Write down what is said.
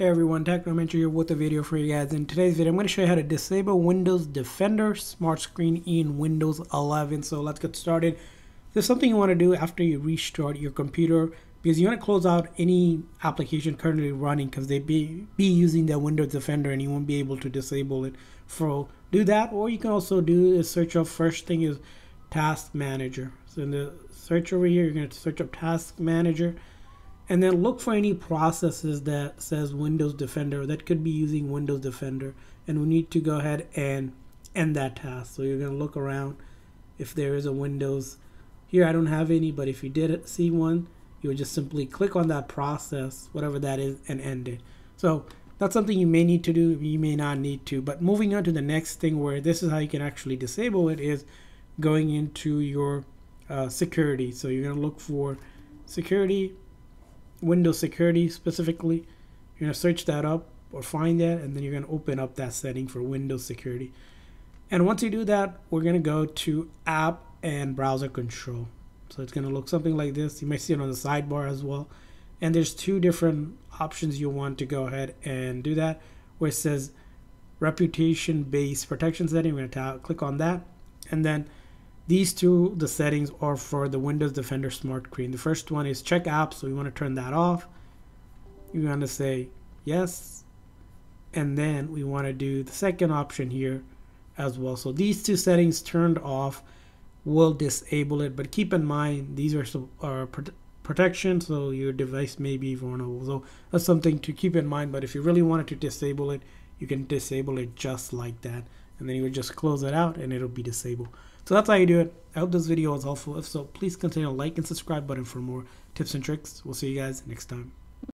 Hey everyone, Technomentary here with a video for you guys. In today's video, I'm going to show you how to disable Windows Defender Smart Screen in Windows 11. So let's get started. There's something you want to do after you restart your computer because you want to close out any application currently running because they be, be using the Windows Defender and you won't be able to disable it. For do that, or you can also do a search up first thing is Task Manager. So in the search over here, you're going to search up Task Manager and then look for any processes that says Windows Defender that could be using Windows Defender. And we need to go ahead and end that task. So you're going to look around if there is a Windows here. I don't have any but if you did see one you would just simply click on that process whatever that is and end it. So that's something you may need to do you may not need to. But moving on to the next thing where this is how you can actually disable it is going into your uh, security. So you're going to look for security Windows security specifically. You're going to search that up or find that, and then you're going to open up that setting for Windows security. And once you do that, we're going to go to app and browser control. So it's going to look something like this. You might see it on the sidebar as well. And there's two different options you want to go ahead and do that where it says reputation based protection setting. We're going to click on that. And then these two, the settings are for the Windows Defender Smart Screen. The first one is check apps, so we want to turn that off. You want to say yes, and then we want to do the second option here as well. So these two settings turned off will disable it, but keep in mind these are, are protection, so your device may be vulnerable. So that's something to keep in mind. But if you really wanted to disable it, you can disable it just like that, and then you would just close it out, and it'll be disabled. So that's how you do it. I hope this video was helpful. If so, please consider a like and subscribe button for more tips and tricks. We'll see you guys next time.